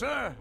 sir.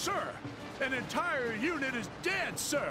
Sir, an entire unit is dead, sir.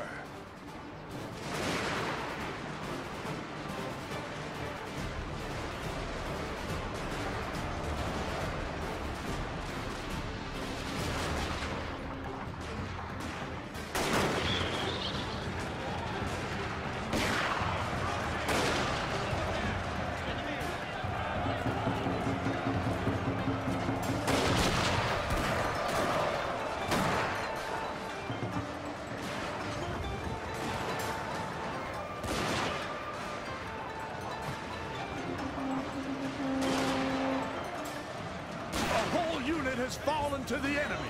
Has fallen to the enemy.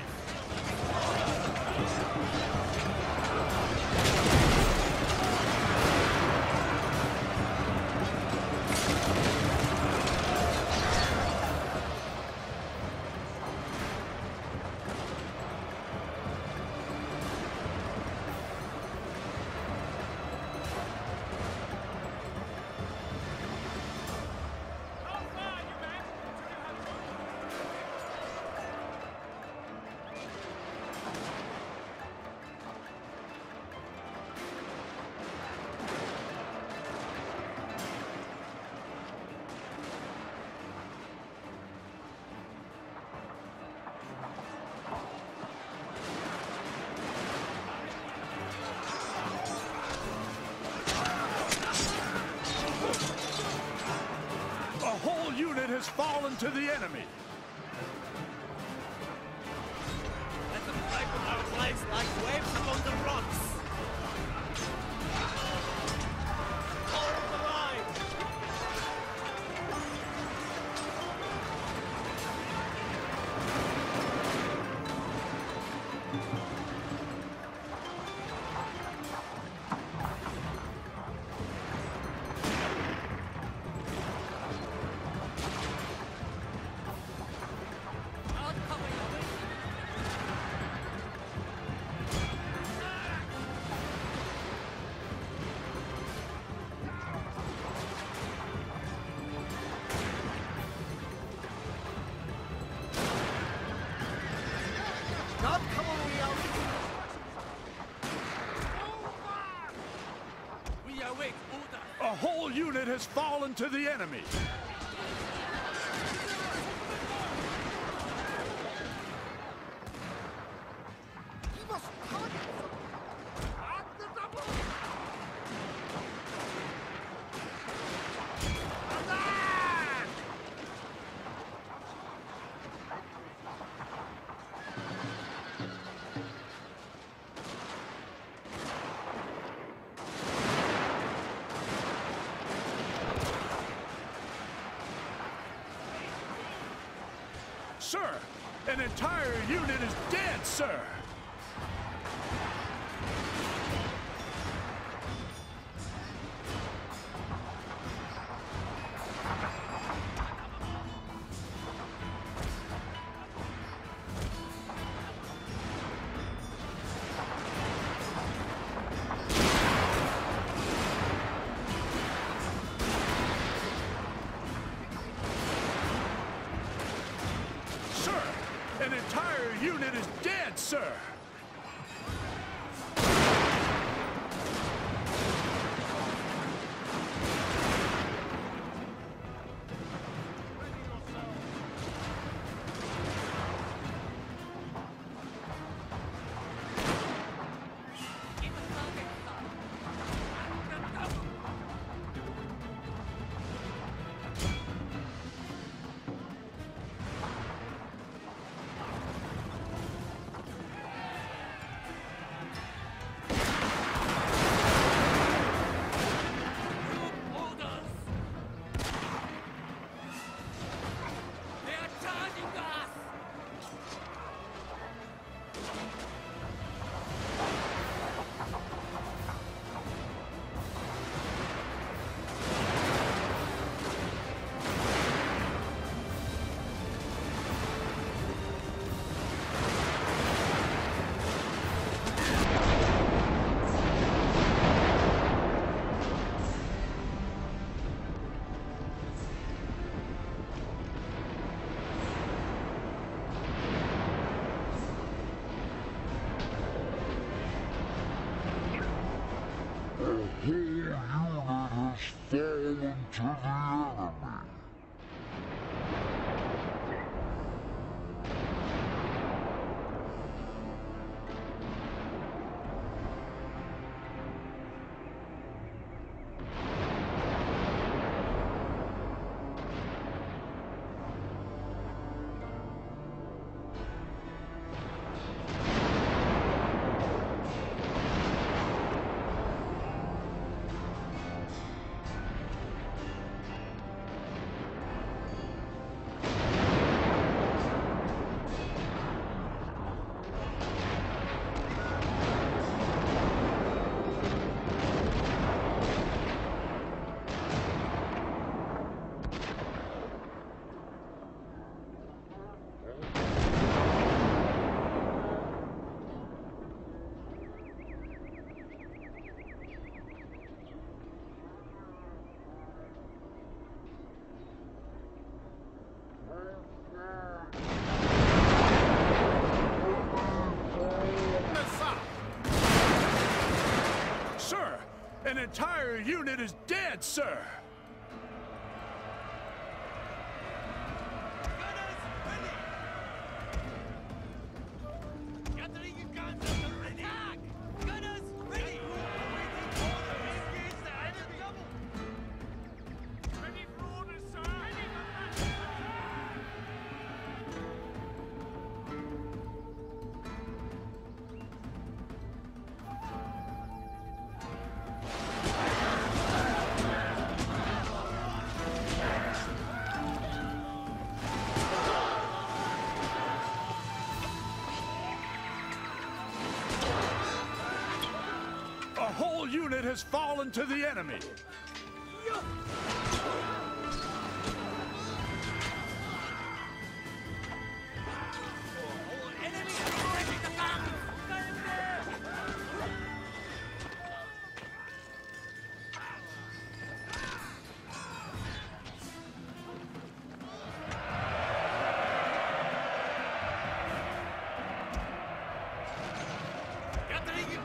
Fallen to the enemy. With our flags like unit has fallen to the enemy. Sir, an entire unit is dead, sir. Sir. Fallen to entire unit is dead, sir. Guns has fallen to the enemy.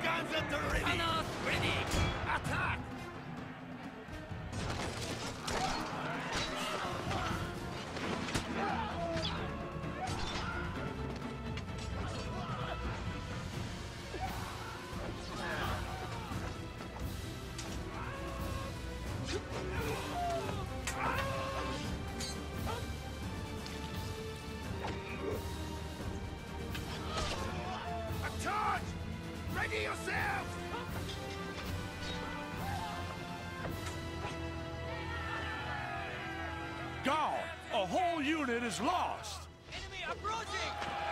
Guns at the ready! A whole unit is lost. Enemy approaching!